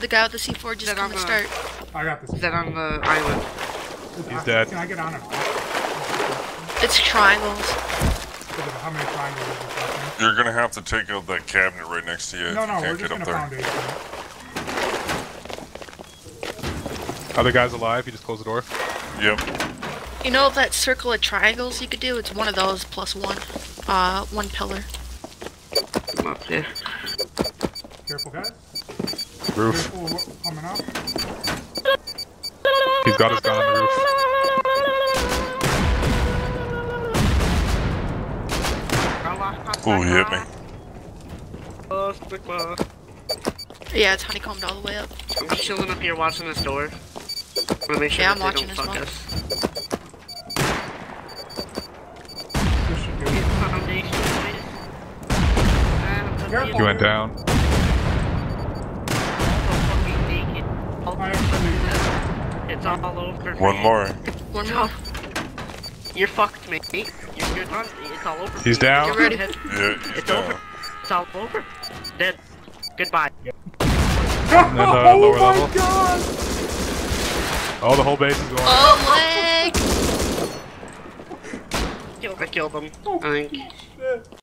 The guy with the C4 just come on and the- start. I got this. Is that on the island? He's dead. Can I get on it? It's triangles. How many triangles is this? You're gonna have to take out that cabinet right next to you. No, no, you we're can't just get gonna up there. foundation. Other guy's alive. You just close the door. Yep. You know that circle of triangles you could do? It's one of those plus one. Uh, one pillar. I'm up there. Careful, guys. Roof. Careful, what- coming up. He's got his gun on the roof. Ooh, he hit me. Oh, Yeah, it's honeycombed all the way up. I'm just chilling up here watching this door. Wanna make sure Yeah, I'm watching don't as fuck well. us. This should do it. Foundation, please. I'm Careful. He went down. fucking naked. All I actually, It's all over. One more. One No. more. You're fucked, mate. You're, you're done. It's all over. He's down. Get ready. Yeah, he's It's down. over. It's all over. Dead. Goodbye. And then uh, oh lower my level. god! Oh, the whole base is going. Oh, leg! I killed him. Oh, I think. shit.